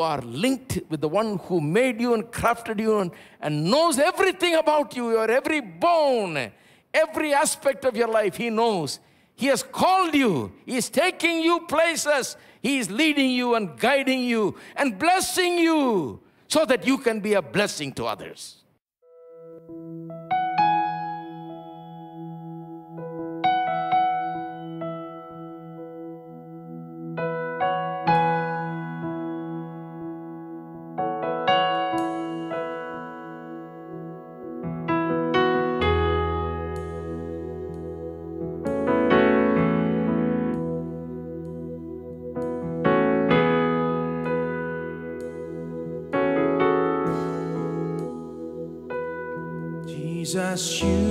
are linked with the one who made you and crafted you and, and knows everything about you, your every bone, every aspect of your life, He knows. He has called you, He is taking you places, He is leading you and guiding you and blessing you so that you can be a blessing to others. Jesus, you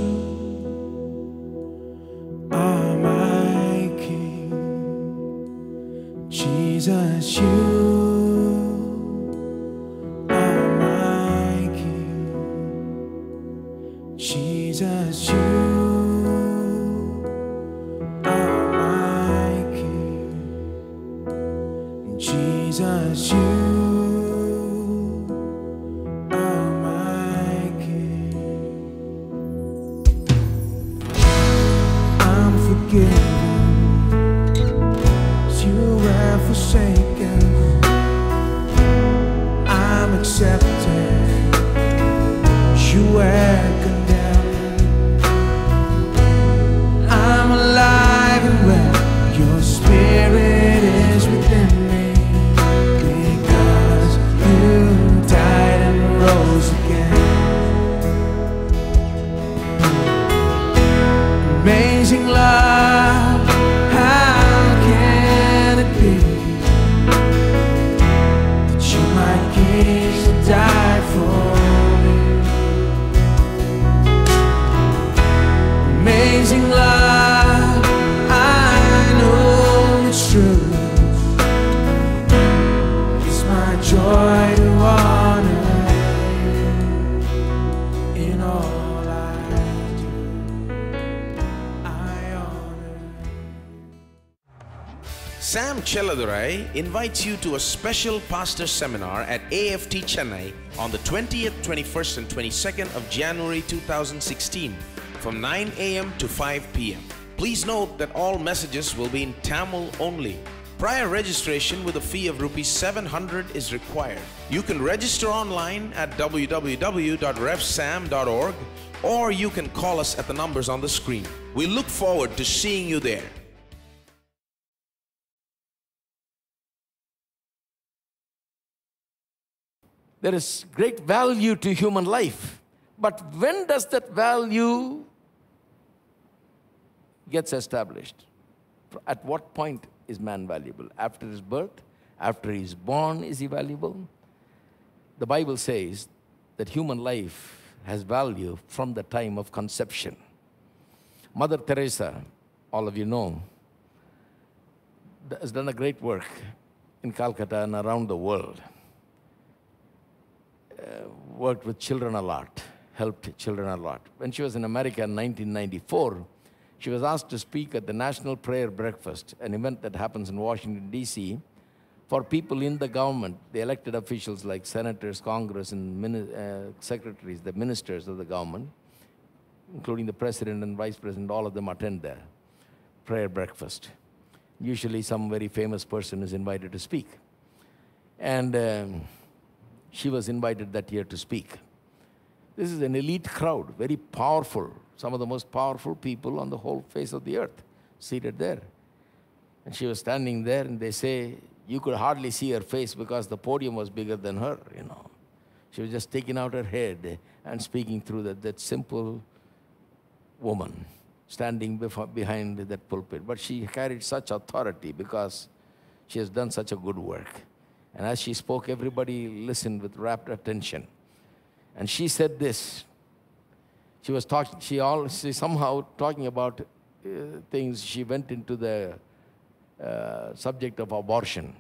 Chelladurai invites you to a special pastor seminar at AFT Chennai on the 20th, 21st, and 22nd of January 2016 from 9 a.m. to 5 p.m. Please note that all messages will be in Tamil only. Prior registration with a fee of rupees 700 is required. You can register online at www.revsam.org or you can call us at the numbers on the screen. We look forward to seeing you there. There is great value to human life. But when does that value gets established? At what point is man valuable? After his birth? After he's born, is he valuable? The Bible says that human life has value from the time of conception. Mother Teresa, all of you know, has done a great work in Calcutta and around the world worked with children a lot, helped children a lot. When she was in America in 1994, she was asked to speak at the National Prayer Breakfast, an event that happens in Washington, D.C., for people in the government, the elected officials like senators, Congress, and uh, secretaries, the ministers of the government, including the president and vice president, all of them attend the prayer breakfast. Usually, some very famous person is invited to speak. And um, she was invited that year to speak. This is an elite crowd, very powerful, some of the most powerful people on the whole face of the earth seated there. And she was standing there, and they say you could hardly see her face because the podium was bigger than her, you know. She was just taking out her head and speaking through that, that simple woman standing before, behind that pulpit. But she carried such authority because she has done such a good work. And as she spoke, everybody listened with rapt attention. And she said this. She was talking, she, all, she somehow talking about uh, things. She went into the uh, subject of abortion.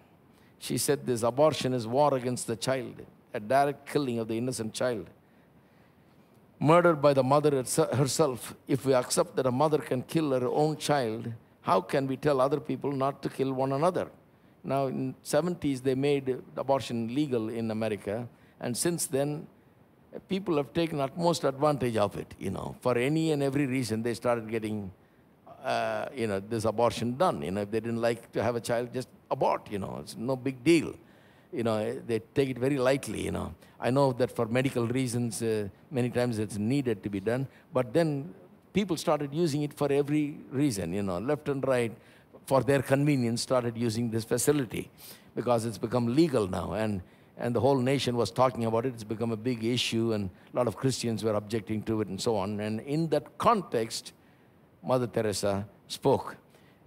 She said this abortion is war against the child, a direct killing of the innocent child. Murdered by the mother herself. If we accept that a mother can kill her own child, how can we tell other people not to kill one another? Now, in 70s, they made abortion legal in America, and since then, people have taken utmost advantage of it. You know, for any and every reason, they started getting, uh, you know, this abortion done. You know, if they didn't like to have a child, just abort. You know, it's no big deal. You know, they take it very lightly. You know, I know that for medical reasons, uh, many times it's needed to be done, but then people started using it for every reason. You know, left and right for their convenience, started using this facility because it's become legal now. And, and the whole nation was talking about it. It's become a big issue, and a lot of Christians were objecting to it, and so on. And in that context, Mother Teresa spoke.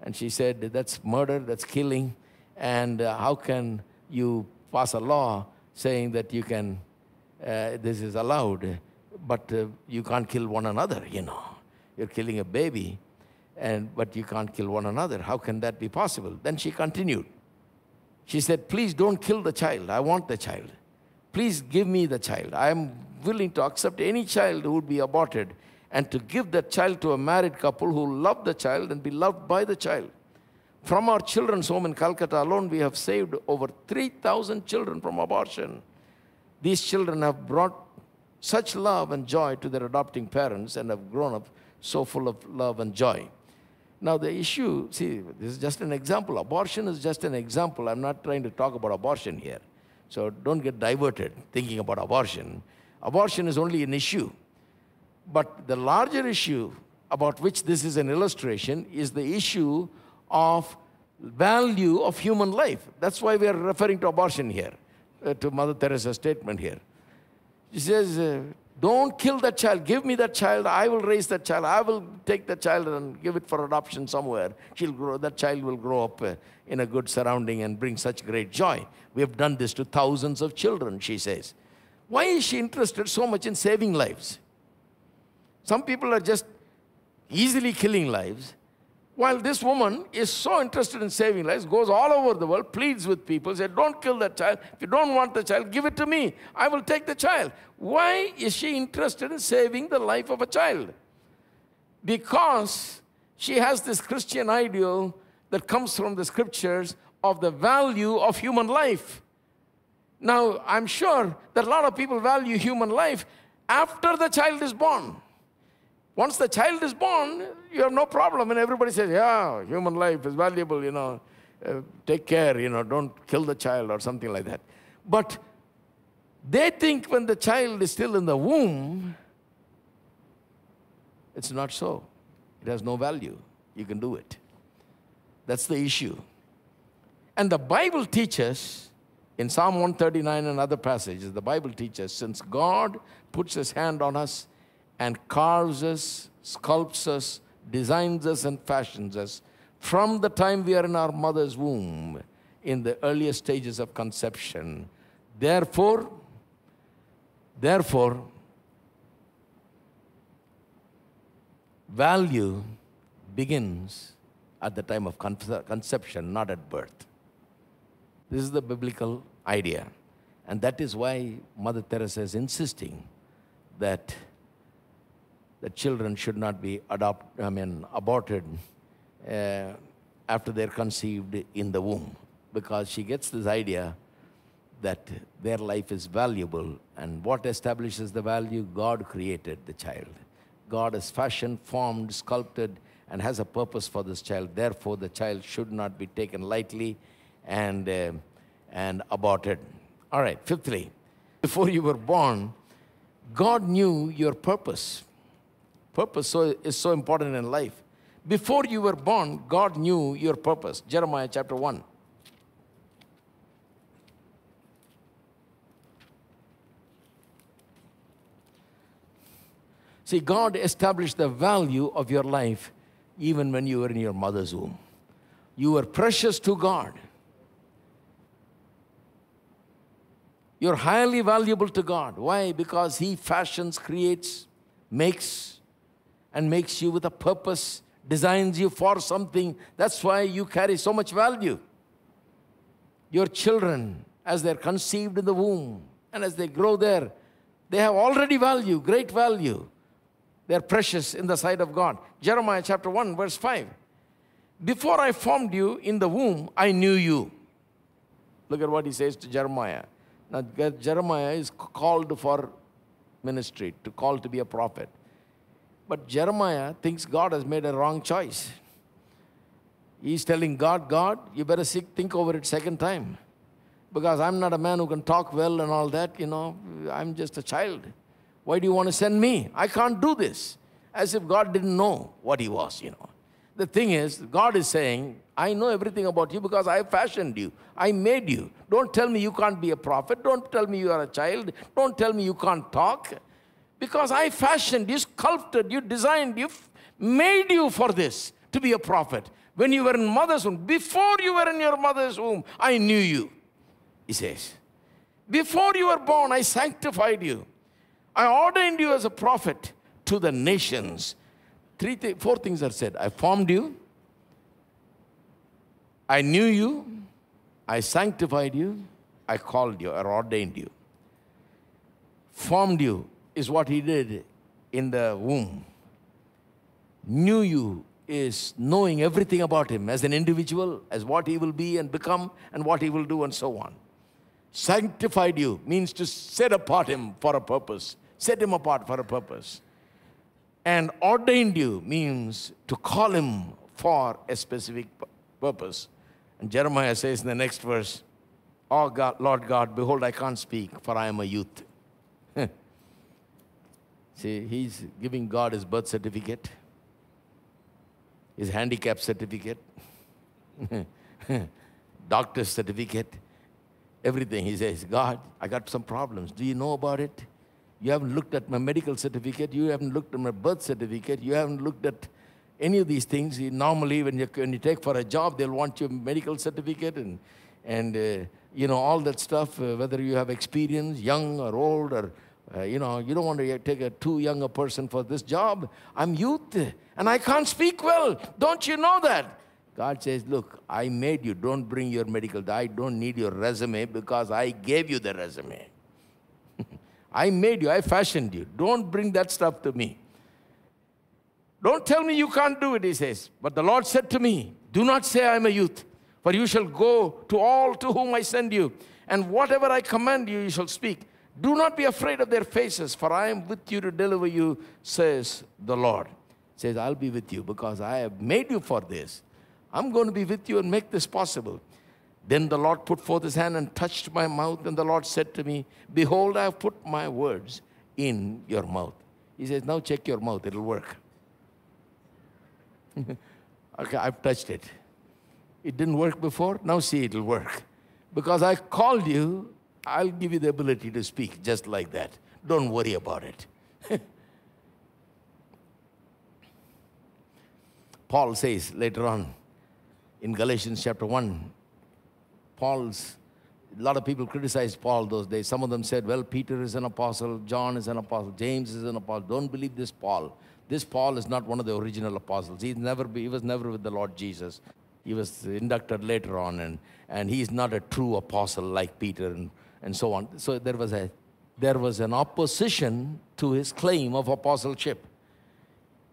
And she said, That's murder, that's killing. And uh, how can you pass a law saying that you can, uh, this is allowed, but uh, you can't kill one another, you know? You're killing a baby and but you can't kill one another. How can that be possible? Then she continued. She said, Please don't kill the child. I want the child. Please give me the child. I am willing to accept any child who would be aborted and to give that child to a married couple who love the child and be loved by the child. From our children's home in Calcutta alone, we have saved over 3,000 children from abortion. These children have brought such love and joy to their adopting parents and have grown up so full of love and joy. Now, the issue, see, this is just an example. Abortion is just an example. I'm not trying to talk about abortion here. So don't get diverted thinking about abortion. Abortion is only an issue. But the larger issue about which this is an illustration is the issue of value of human life. That's why we are referring to abortion here, uh, to Mother Teresa's statement here. She says, uh, don't kill that child. Give me that child. I will raise that child. I will take that child and give it for adoption somewhere. She'll grow, that child will grow up uh, in a good surrounding and bring such great joy. We have done this to thousands of children, she says. Why is she interested so much in saving lives? Some people are just easily killing lives. While this woman is so interested in saving lives, goes all over the world, pleads with people, says, Don't kill that child. If you don't want the child, give it to me. I will take the child. Why is she interested in saving the life of a child? Because she has this Christian ideal that comes from the scriptures of the value of human life. Now, I'm sure that a lot of people value human life after the child is born. Once the child is born, you have no problem. And everybody says, yeah, human life is valuable, you know, uh, take care, you know, don't kill the child or something like that. But they think when the child is still in the womb, it's not so. It has no value. You can do it. That's the issue. And the Bible teaches, in Psalm 139 and other passages, the Bible teaches, since God puts his hand on us, and carves us, sculpts us, designs us, and fashions us from the time we are in our mother's womb in the earliest stages of conception. Therefore, therefore, value begins at the time of conception, not at birth. This is the biblical idea. And that is why Mother Teresa is insisting that that children should not be adopt, I mean, aborted uh, after they're conceived in the womb, because she gets this idea that their life is valuable, and what establishes the value? God created the child. God has fashioned, formed, sculpted, and has a purpose for this child. Therefore, the child should not be taken lightly and, uh, and aborted. All right, fifthly, before you were born, God knew your purpose. Purpose so, is so important in life. Before you were born, God knew your purpose. Jeremiah chapter 1. See, God established the value of your life even when you were in your mother's womb. You were precious to God. You're highly valuable to God. Why? Because He fashions, creates, makes, and makes you with a purpose, designs you for something. That's why you carry so much value. Your children, as they're conceived in the womb and as they grow there, they have already value, great value. They're precious in the sight of God. Jeremiah chapter 1, verse 5. Before I formed you in the womb, I knew you. Look at what he says to Jeremiah. Now, Jeremiah is called for ministry, to call to be a prophet. But Jeremiah thinks God has made a wrong choice. He's telling God, God, you better think over it second time. Because I'm not a man who can talk well and all that, you know. I'm just a child. Why do you want to send me? I can't do this. As if God didn't know what he was, you know. The thing is, God is saying, I know everything about you because I fashioned you. I made you. Don't tell me you can't be a prophet. Don't tell me you are a child. Don't tell me you can't talk. Because I fashioned you, sculpted you, designed you, made you for this to be a prophet. When you were in mother's womb, before you were in your mother's womb, I knew you, he says. Before you were born, I sanctified you. I ordained you as a prophet to the nations. Three, thi- four things are said. I formed you. I knew you. I sanctified you. I called you or ordained you. Formed you is what he did in the womb. Knew you is knowing everything about him as an individual, as what he will be and become, and what he will do, and so on. Sanctified you means to set apart him for a purpose, set him apart for a purpose. And ordained you means to call him for a specific purpose. And Jeremiah says in the next verse, Oh God, Lord God, behold, I can't speak, for I am a youth. See, he's giving God his birth certificate, his handicap certificate, doctor's certificate, everything. He says, God, I got some problems. Do you know about it? You haven't looked at my medical certificate. You haven't looked at my birth certificate. You haven't looked at any of these things. Normally, when you, when you take for a job, they'll want your medical certificate and, and uh, you know, all that stuff, uh, whether you have experience, young or old, or, uh, you know, you don't want to take a too young a person for this job. I'm youth and I can't speak well. Don't you know that? God says, Look, I made you. Don't bring your medical. I don't need your resume because I gave you the resume. I made you, I fashioned you. Don't bring that stuff to me. Don't tell me you can't do it, he says. But the Lord said to me, Do not say I am a youth, for you shall go to all to whom I send you, and whatever I command you, you shall speak. Do not be afraid of their faces, for I am with you to deliver you, says the Lord. Says, I'll be with you because I have made you for this. I'm going to be with you and make this possible. Then the Lord put forth his hand and touched my mouth, and the Lord said to me, Behold, I have put my words in your mouth. He says, Now check your mouth, it'll work. okay, I've touched it. It didn't work before, now see it'll work. Because I called you, I'll give you the ability to speak just like that. Don't worry about it. Paul says later on in Galatians chapter 1, Paul's, a lot of people criticized Paul those days. Some of them said, well, Peter is an apostle, John is an apostle, James is an apostle. Don't believe this Paul. This Paul is not one of the original apostles. He's never be, he was never with the Lord Jesus. He was inducted later on, and, and he's not a true apostle like Peter and, and so on. So there was, a, there was an opposition to his claim of apostleship.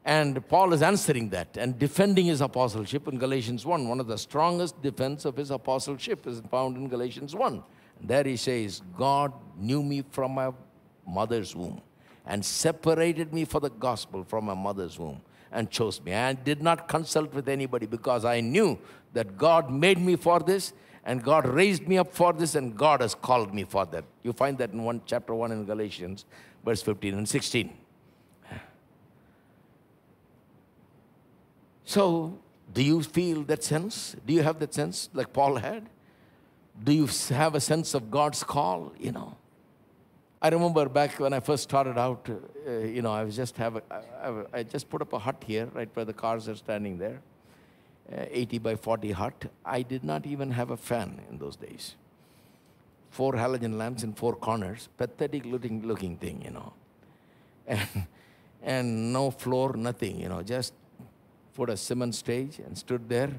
And Paul is answering that and defending his apostleship in Galatians 1. One of the strongest defense of his apostleship is found in Galatians 1. There he says, God knew me from my mother's womb and separated me for the gospel from my mother's womb and chose me. And did not consult with anybody because I knew that God made me for this and God raised me up for this and God has called me for that. You find that in one chapter 1 in Galatians, verse 15 and 16. So, do you feel that sense? Do you have that sense like Paul had? Do you have a sense of God's call? You know, I remember back when I first started out. Uh, you know, I was just have a, I, I- I just put up a hut here, right where the cars are standing there, Uh, 80 by 40 hut. I did not even have a fan in those days. Four halogen lamps in four corners, pathetic looking looking thing, you know, and and no floor, nothing, you know, just put a cement stage and stood there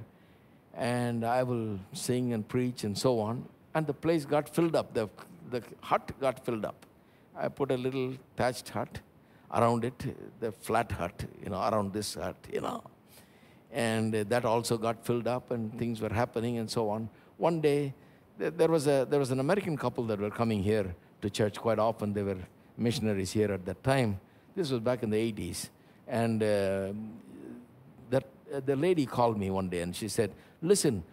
and I will sing and preach and so on. And the place got filled up. The, the hut got filled up. I put a little thatched hut around it, the flat hut, you know, around this hut, you know. And uh, that also got filled up and things were happening and so on. One day, there, there was a, there was an American couple that were coming here to church quite often. They were missionaries here at that time. This was back in the 80s. And uh, that, uh, the lady called me one day and she said, Listen,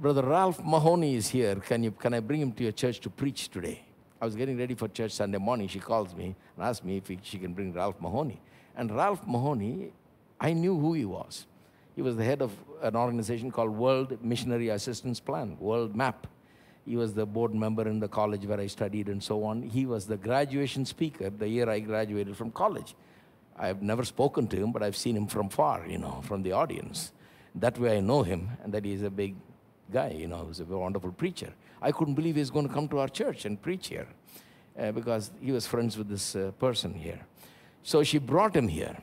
Brother Ralph Mahoney is here. Can, you, can I bring him to your church to preach today? I was getting ready for church Sunday morning. She calls me and asks me if he, she can bring Ralph Mahoney. And Ralph Mahoney, I knew who he was. He was the head of an organization called World Missionary Assistance Plan, World MAP. He was the board member in the college where I studied and so on. He was the graduation speaker the year I graduated from college. I've never spoken to him, but I've seen him from far, you know, from the audience. That way I know him and that he's a big guy, you know, he's a wonderful preacher. I couldn't believe he was going to come to our church and preach here uh, because he was friends with this uh, person here. So she brought him here.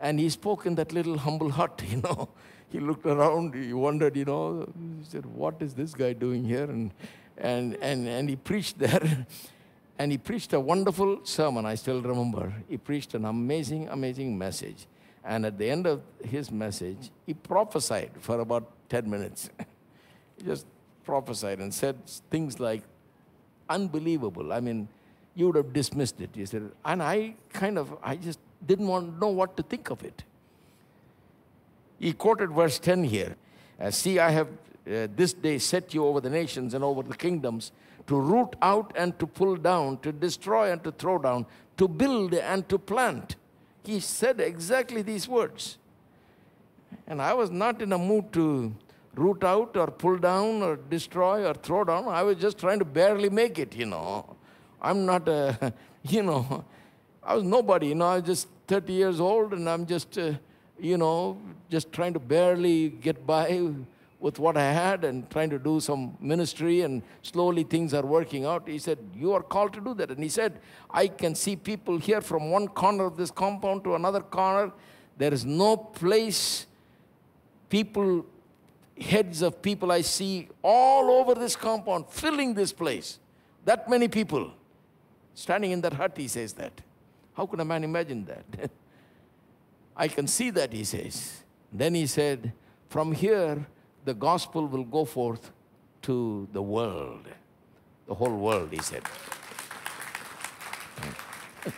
And he spoke in that little humble hut, you know. He looked around, he wondered, you know, he said, What is this guy doing here? And, and, and, and he preached there. And he preached a wonderful sermon, I still remember. He preached an amazing, amazing message. And at the end of his message, he prophesied for about 10 minutes. he just prophesied and said things like, unbelievable. I mean, you would have dismissed it. He said, and I kind of, I just didn't want to know what to think of it. He quoted verse 10 here. Uh, See, I have uh, this day set you over the nations and over the kingdoms to root out and to pull down, to destroy and to throw down, to build and to plant. He said exactly these words. And I was not in a mood to root out or pull down or destroy or throw down. I was just trying to barely make it, you know. I'm not a, you know, I was nobody, you know. I was just 30 years old and I'm just, uh, you know, just trying to barely get by with what I had and trying to do some ministry and slowly things are working out. He said, You are called to do that. And he said, I can see people here from one corner of this compound to another corner. There is no place, people, heads of people I see all over this compound, filling this place. That many people standing in that hut, he says that. How could a man imagine that? I can see that, he says. Then he said, From here, the gospel will go forth to the world. The whole world, he said.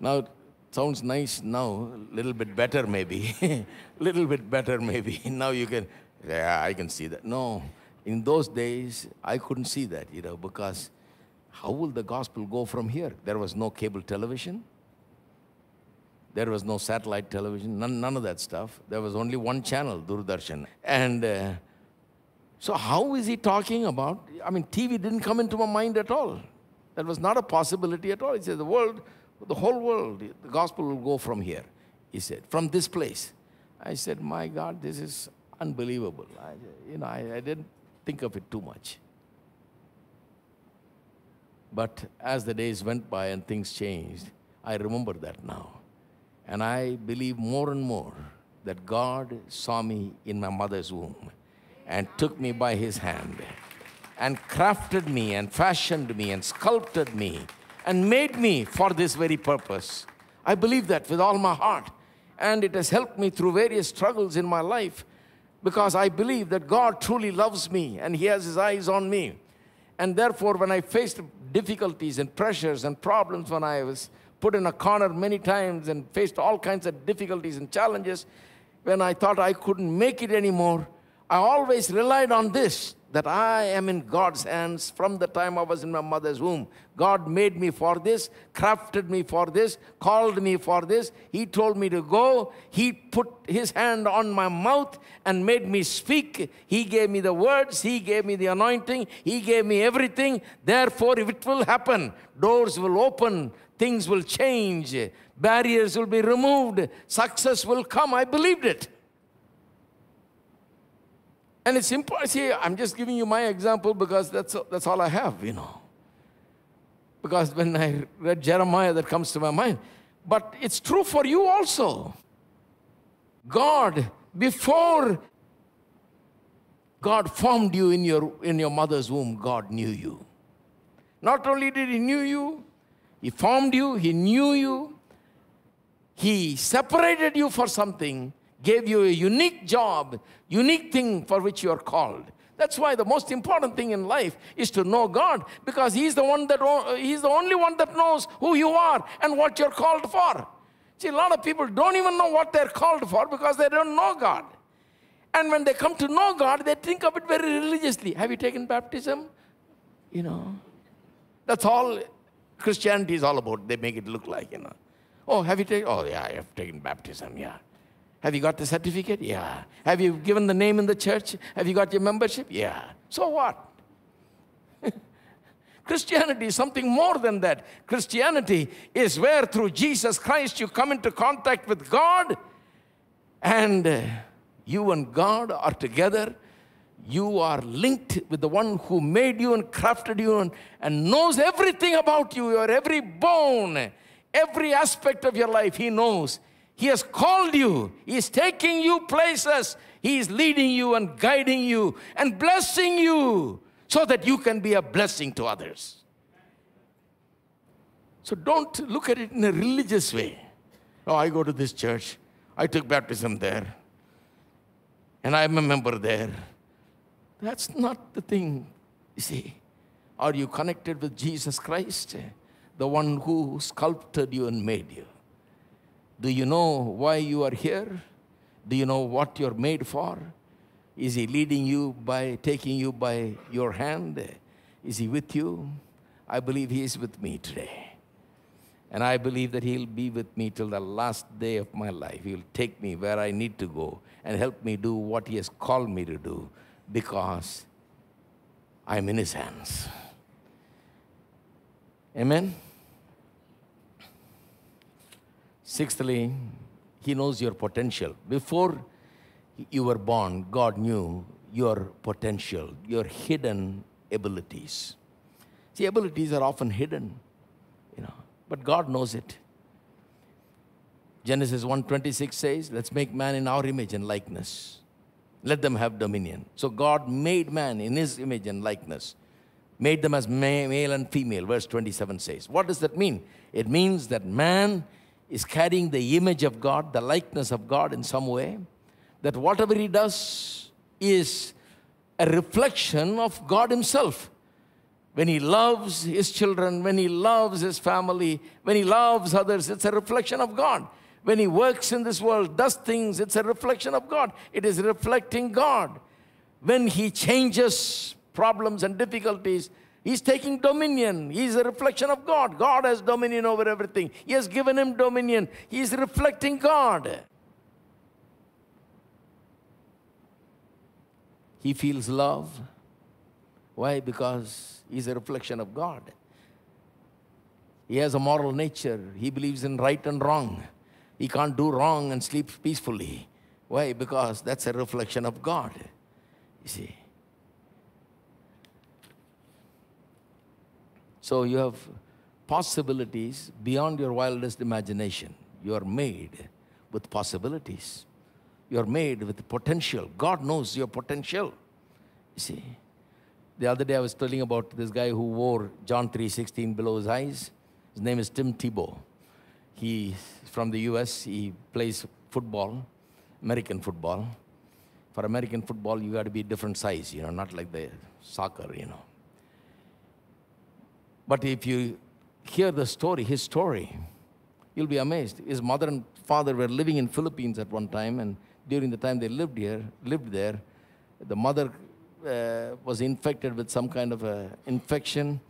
now, sounds nice now, a little bit better maybe. A little bit better maybe. now you can, yeah, I can see that. No, in those days, I couldn't see that, you know, because how will the gospel go from here? There was no cable television. There was no satellite television, none, none of that stuff. There was only one channel, Doordarshan. And uh, so, how is he talking about? I mean, TV didn't come into my mind at all. That was not a possibility at all. He said, The world, the whole world, the gospel will go from here, he said, from this place. I said, My God, this is unbelievable. I, you know, I, I didn't think of it too much. But as the days went by and things changed, I remember that now. And I believe more and more that God saw me in my mother's womb and took me by his hand and crafted me and fashioned me and sculpted me and made me for this very purpose. I believe that with all my heart. And it has helped me through various struggles in my life because I believe that God truly loves me and he has his eyes on me. And therefore, when I faced difficulties and pressures and problems, when I was put in a corner many times and faced all kinds of difficulties and challenges, when I thought I couldn't make it anymore, I always relied on this that I am in God's hands from the time I was in my mother's womb. God made me for this, crafted me for this, called me for this. He told me to go. He put his hand on my mouth and made me speak. He gave me the words, He gave me the anointing, He gave me everything. Therefore, if it will happen, doors will open, things will change, barriers will be removed, success will come. I believed it. And it's important. See, I'm just giving you my example because that's, that's all I have, you know. Because when I read Jeremiah, that comes to my mind. But it's true for you also. God, before God formed you in your, in your mother's womb, God knew you. Not only did He knew you, He formed you, He knew you, He separated you for something, gave you a unique job, unique thing for which you are called. That's why the most important thing in life is to know God because He's the one that He's the only one that knows who you are and what you're called for. See, a lot of people don't even know what they're called for because they don't know God. And when they come to know God, they think of it very religiously. Have you taken baptism? You know, that's all Christianity is all about. They make it look like, you know. Oh, have you taken? Oh, yeah, I have taken baptism, yeah. Have you got the certificate? Yeah. Have you given the name in the church? Have you got your membership? Yeah. So what? Christianity is something more than that. Christianity is where through Jesus Christ you come into contact with God and uh, you and God are together. You are linked with the one who made you and crafted you and, and knows everything about you, your every bone, every aspect of your life. He knows. He has called you, He is taking you places, He is leading you and guiding you and blessing you so that you can be a blessing to others. So don't look at it in a religious way. Oh, I go to this church, I took baptism there, and I'm a member there. That's not the thing, you see. Are you connected with Jesus Christ, the one who sculpted you and made you? Do you know why you are here? Do you know what you're made for? Is He leading you by taking you by your hand? Is He with you? I believe He is with me today. And I believe that He'll be with me till the last day of my life. He'll take me where I need to go and help me do what He has called me to do because I'm in His hands. Amen? Sixthly, He knows your potential. Before you were born, God knew your potential, your hidden abilities. See, abilities are often hidden, you know, but God knows it. Genesis 1:26 says, "Let's make man in our image and likeness. Let them have dominion." So God made man in his image and likeness. Made them as male and female, verse 27 says. What does that mean? It means that man is carrying the image of God, the likeness of God in some way, that whatever he does is a reflection of God himself when he loves his children, when he loves his family, when he loves others, it's a reflection of God. When he works in this world, does things, it's a reflection of God. It is reflecting God. When he changes problems and difficulties, he's taking dominion. He's a reflection of God. God has dominion over everything. He has given him dominion. He's reflecting God. He feels love. Why? Because he's a reflection of God. He has a moral nature. He believes in right and wrong. He can't do wrong and sleep peacefully. Why? Because that's a reflection of God. You see. So you have possibilities beyond your wildest imagination. You are made with possibilities. You are made with potential. God knows your potential. You see. The other day I was telling about this guy who wore John 3:16 below his eyes. His name is Tim Tebow. He's from the US. He plays football, American football. For American football, you got to be a different size, you know, not like the soccer, you know. But if you hear the story, his story, you'll be amazed. His mother and father were living in Philippines at one time, and during the time they lived here, lived there, the mother uh, was infected with some kind of a infection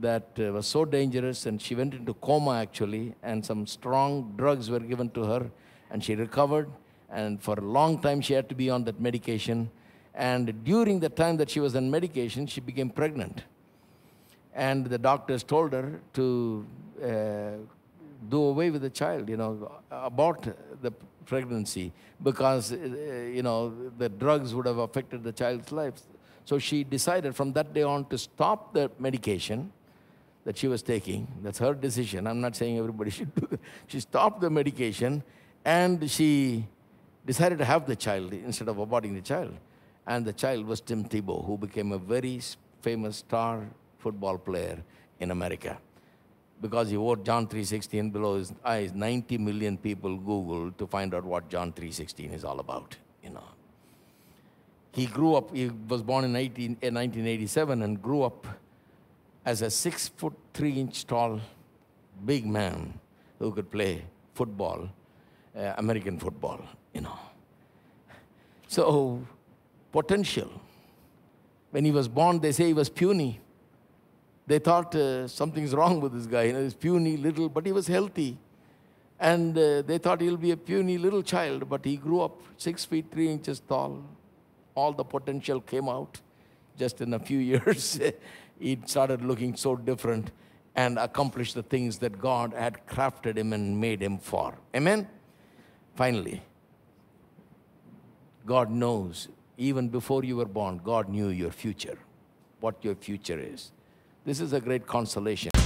that uh, was so dangerous, and she went into coma actually, and some strong drugs were given to her, and she recovered. And for a long time, she had to be on that medication. And during the time that she was on medication, she became pregnant and the doctors told her to uh, do away with the child, you know, abort the pregnancy because, uh, you know, the drugs would have affected the child's life. So she decided from that day on to stop the medication that she was taking. That's her decision. I'm not saying everybody should do that. She stopped the medication and she decided to have the child instead of aborting the child. And the child was Tim Tebow, who became a very famous star football player in America. Because he wrote John 3.16 below his eyes, 90 million people Googled to find out what John 3.16 is all about, you know. He grew up, he was born in 18, in 1987 and grew up as a six foot three inch tall big man who could play football, uh, American football, you know. So, potential. When he was born, they say he was puny. They thought uh, something's wrong with this guy. You know, he's puny, little, but he was healthy. And uh, they thought he'll be a puny little child, but he grew up six feet three inches tall. All the potential came out. Just in a few years, he started looking so different and accomplished the things that God had crafted him and made him for. Amen? Finally, God knows, even before you were born, God knew your future, what your future is. This is a great consolation.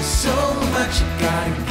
So much, you gotta